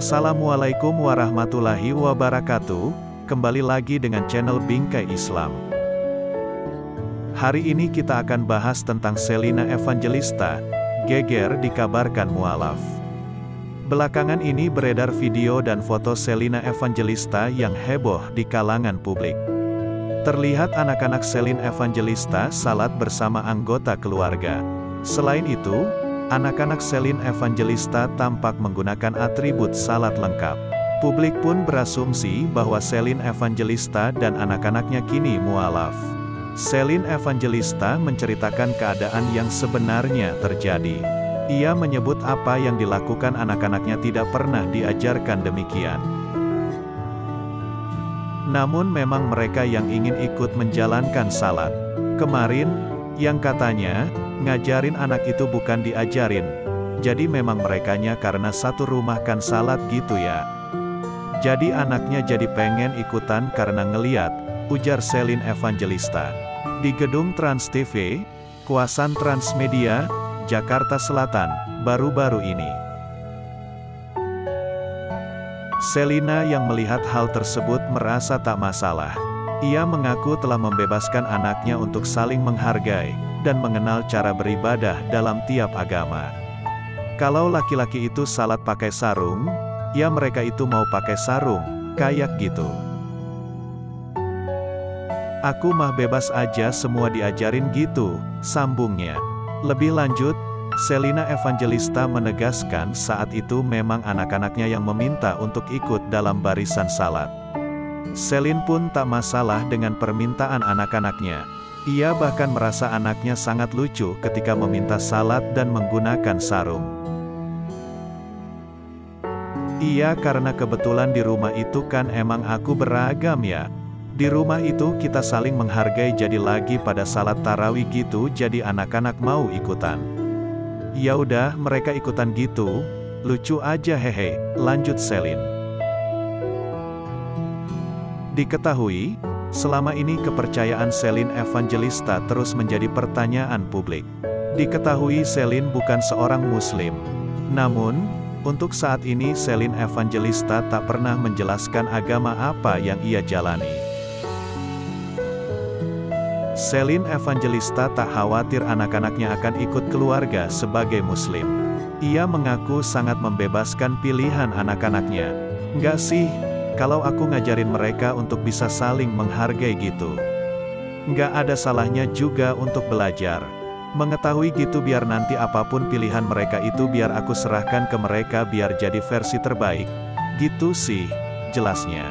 Assalamualaikum warahmatullahi wabarakatuh, kembali lagi dengan channel Bingkai Islam. Hari ini kita akan bahas tentang Selina Evangelista, geger dikabarkan mualaf. Belakangan ini beredar video dan foto Selina Evangelista yang heboh di kalangan publik. Terlihat anak-anak Selin Evangelista salat bersama anggota keluarga. Selain itu, anak-anak Selin Evangelista tampak menggunakan atribut salat lengkap. Publik pun berasumsi bahwa Selin Evangelista dan anak-anaknya kini mualaf. Selin Evangelista menceritakan keadaan yang sebenarnya terjadi. Ia menyebut apa yang dilakukan anak-anaknya tidak pernah diajarkan demikian. Namun memang mereka yang ingin ikut menjalankan salat. Kemarin, yang katanya, ngajarin anak itu bukan diajarin. Jadi memang merekanya karena satu rumah kan salat gitu ya. Jadi anaknya jadi pengen ikutan karena ngeliat, ujar Selin Evangelista. Di gedung Trans TV, Kuasan Transmedia, Jakarta Selatan, baru-baru ini. Selina yang melihat hal tersebut merasa tak masalah. Ia mengaku telah membebaskan anaknya untuk saling menghargai, dan mengenal cara beribadah dalam tiap agama. Kalau laki-laki itu salat pakai sarung, ya mereka itu mau pakai sarung, kayak gitu. Aku mah bebas aja semua diajarin gitu, sambungnya. Lebih lanjut, Selina Evangelista menegaskan saat itu memang anak-anaknya yang meminta untuk ikut dalam barisan salat. Selin pun tak masalah dengan permintaan anak-anaknya. Ia bahkan merasa anaknya sangat lucu ketika meminta salat dan menggunakan sarung. Iya karena kebetulan di rumah itu kan emang aku beragam ya, di rumah itu kita saling menghargai jadi lagi pada salat tarawih gitu jadi anak-anak mau ikutan. Ya udah mereka ikutan gitu, lucu aja hehe, lanjut Selin. Diketahui, selama ini kepercayaan Selin Evangelista terus menjadi pertanyaan publik. Diketahui Selin bukan seorang muslim. Namun, untuk saat ini Selin Evangelista tak pernah menjelaskan agama apa yang ia jalani. Selin Evangelista tak khawatir anak-anaknya akan ikut keluarga sebagai muslim. Ia mengaku sangat membebaskan pilihan anak-anaknya. Enggak sih, kalau aku ngajarin mereka untuk bisa saling menghargai gitu. Enggak ada salahnya juga untuk belajar. Mengetahui gitu biar nanti apa pun pilihan mereka itu biar aku serahkan ke mereka biar jadi versi terbaik. Gitu sih, jelasnya.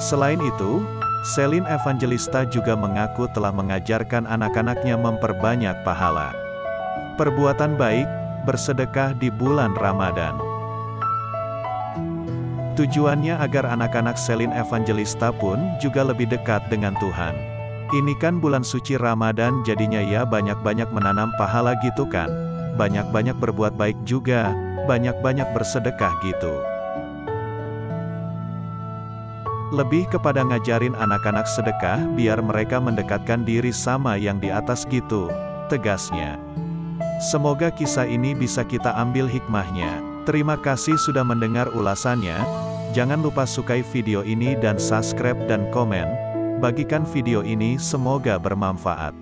Selain itu, Selin Evangelista juga mengaku telah mengajarkan anak-anaknya memperbanyak pahala. Perbuatan baik, bersedekah di bulan Ramadan. Tujuannya agar anak-anak Selin Evangelista pun juga lebih dekat dengan Tuhan. Ini kan bulan suci Ramadan jadinya ya banyak-banyak menanam pahala gitu kan. Banyak-banyak berbuat baik juga, banyak-banyak bersedekah gitu lebih kepada ngajarin anak-anak sedekah biar mereka mendekatkan diri sama yang di atas gitu, tegasnya. Semoga kisah ini bisa kita ambil hikmahnya. Terima kasih sudah mendengar ulasannya. Jangan lupa sukai video ini dan subscribe dan komen. Bagikan video ini semoga bermanfaat.